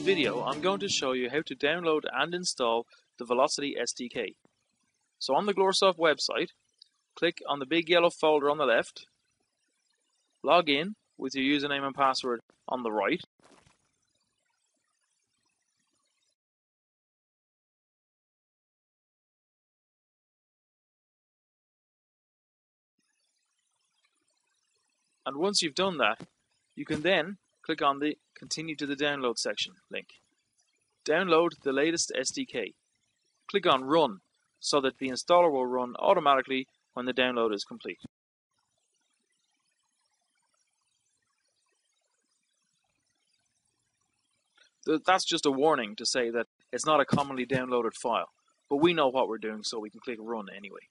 video, I'm going to show you how to download and install the Velocity SDK. So on the Glorsoft website, click on the big yellow folder on the left, log in with your username and password on the right, and once you've done that, you can then click on the Continue to the Download section link. Download the latest SDK. Click on Run so that the installer will run automatically when the download is complete. That's just a warning to say that it's not a commonly downloaded file, but we know what we're doing so we can click Run anyway.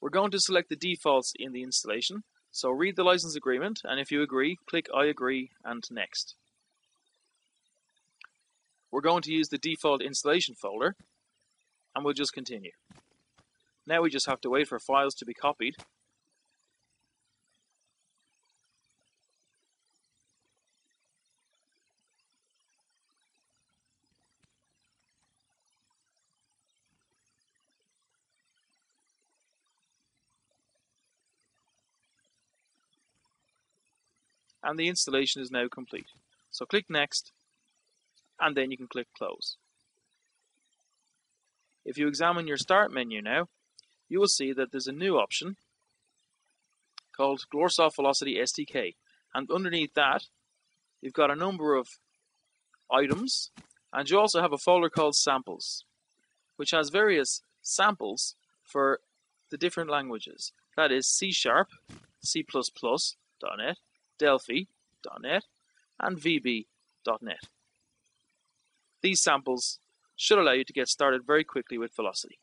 We're going to select the defaults in the installation so read the license agreement, and if you agree, click I agree and next. We're going to use the default installation folder, and we'll just continue. Now we just have to wait for files to be copied, and the installation is now complete. So click Next, and then you can click Close. If you examine your Start menu now, you will see that there's a new option called Glorsoft Velocity SDK, and underneath that, you've got a number of items, and you also have a folder called Samples, which has various samples for the different languages. That is C Sharp, C++, .NET, Delphi.net, and VB.net. These samples should allow you to get started very quickly with Velocity.